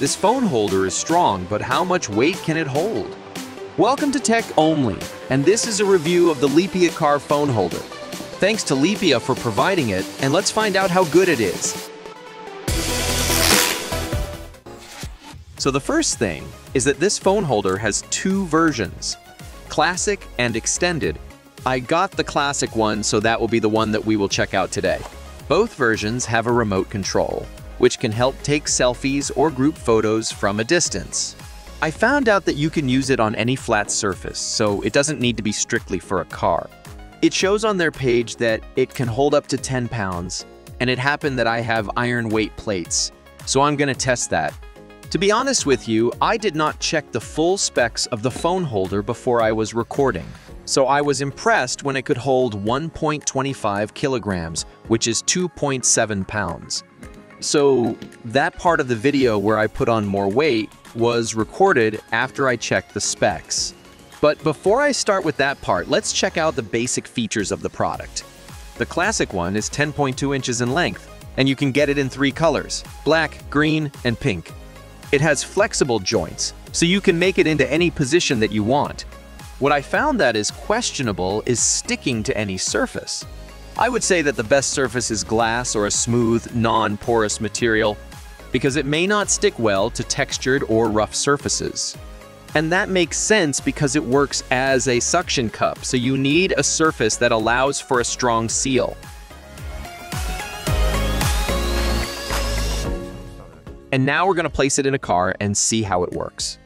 This phone holder is strong, but how much weight can it hold? Welcome to Tech Only, and this is a review of the Leepiya Car phone holder. Thanks to Leepiya for providing it, and let's find out how good it is. So the first thing is that this phone holder has two versions, Classic and Extended. I got the Classic one, so that will be the one that we will check out today. Both versions have a remote control, which can help take selfies or group photos from a distance. I found out that you can use it on any flat surface, so it doesn't need to be strictly for a car. It shows on their page that it can hold up to 10 pounds, and it happened that I have iron weight plates, so I'm to test that. To be honest with you, I did not check the full specs of the phone holder before I was recording. So I was impressed when it could hold 1.25 kilograms, which is 2.7 pounds. So that part of the video where I put on more weight was recorded after I checked the specs. But before I start with that part, let's check out the basic features of the product. The classic one is 10.2 inches in length, and you can get it in three colors, black, green, and pink. It has flexible joints, so you can make it into any position that you want. What I found that is questionable is sticking to any surface. I would say that the best surface is glass or a smooth, non-porous material, because it may not stick well to textured or rough surfaces. And that makes sense because it works as a suction cup, so you need a surface that allows for a strong seal. And now we're going to place it in a car and see how it works.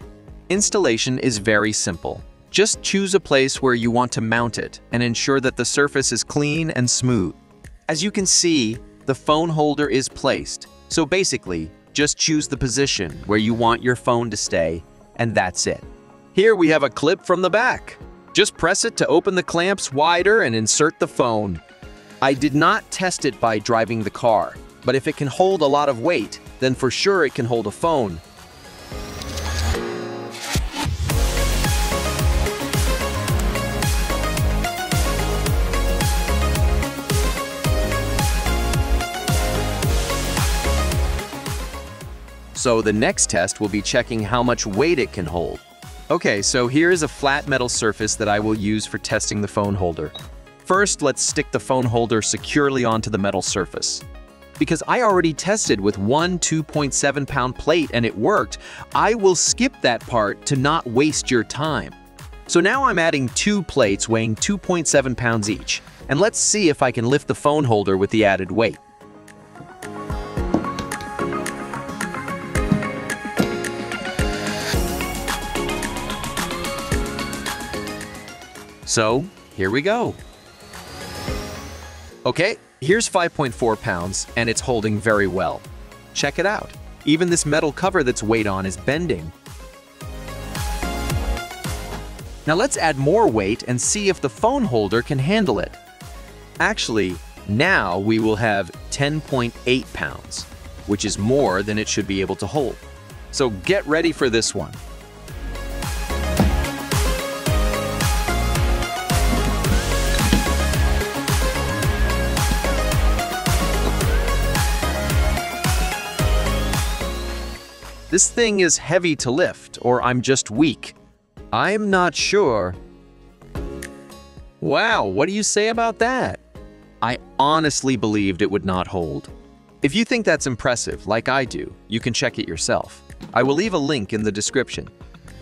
Installation is very simple. Just choose a place where you want to mount it and ensure that the surface is clean and smooth. As you can see, the phone holder is placed. So basically, just choose the position where you want your phone to stay, and that's it. Here we have a clip from the back. Just press it to open the clamps wider and insert the phone. I did not test it by driving the car, but if it can hold a lot of weight, then for sure it can hold a phone. So the next test will be checking how much weight it can hold. Okay, so here is a flat metal surface that I will use for testing the phone holder. First, let's stick the phone holder securely onto the metal surface because I already tested with one 2.7 pound plate and it worked, I will skip that part to not waste your time. So now I'm adding two plates weighing 2.7 pounds each, and let's see if I can lift the phone holder with the added weight. So, here we go. Okay, Here's 5.4 pounds, and it's holding very well. Check it out. Even this metal cover that's weighed on is bending. Now let's add more weight and see if the phone holder can handle it. Actually, now we will have 10.8 pounds, which is more than it should be able to hold. So get ready for this one. This thing is heavy to lift, or I'm just weak. I'm not sure. Wow, what do you say about that? I honestly believed it would not hold. If you think that's impressive, like I do, you can check it yourself. I will leave a link in the description.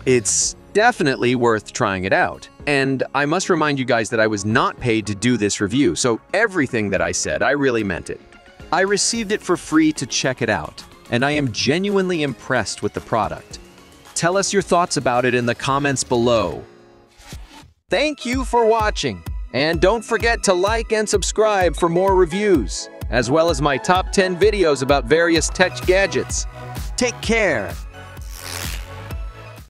It's definitely worth trying it out. And I must remind you guys that I was not paid to do this review, so everything that I said, I really meant it. I received it for free to check it out and I am genuinely impressed with the product. Tell us your thoughts about it in the comments below. Thank you for watching, and don't forget to like and subscribe for more reviews, as well as my top 10 videos about various tech gadgets. Take care!